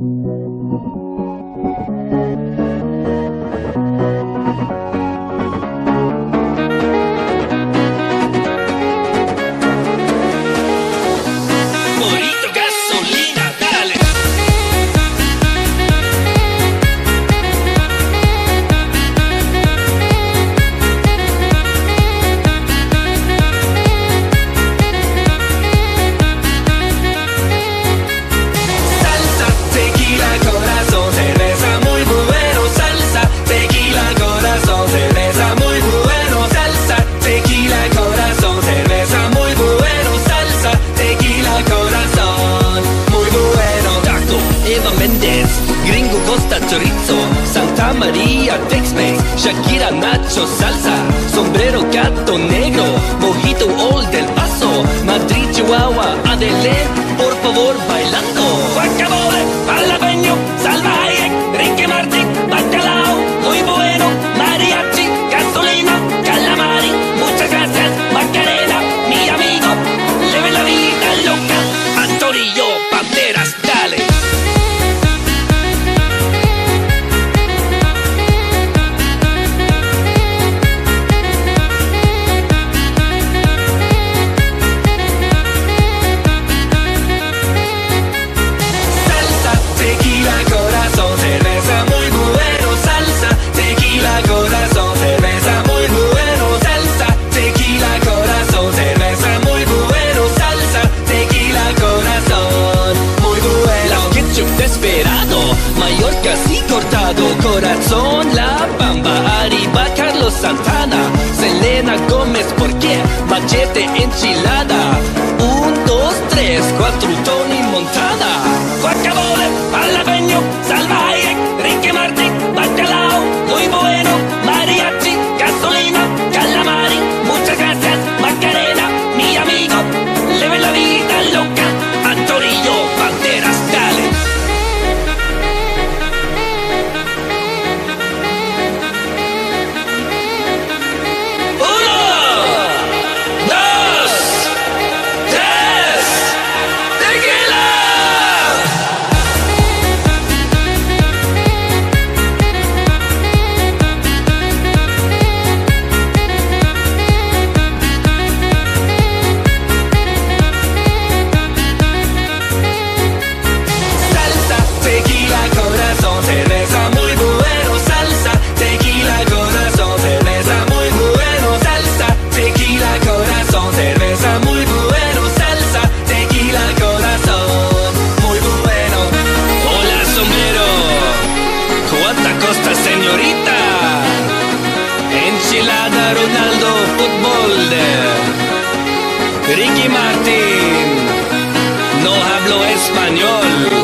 Thank you. chorizo, Santa María, Texme, Shakira, Nacho, salsa, sombrero, gato negro, mojito, all del paso, Madrid, Chihuahua, Adelaide, por favor, bailando. Santana, Selena Gómez, ¿por qué? Machete enchilada. Un, dos, tres, cuatro, dos. señorita. Enchilada, Ronaldo, fútbol. Ricky Martin no hablo español.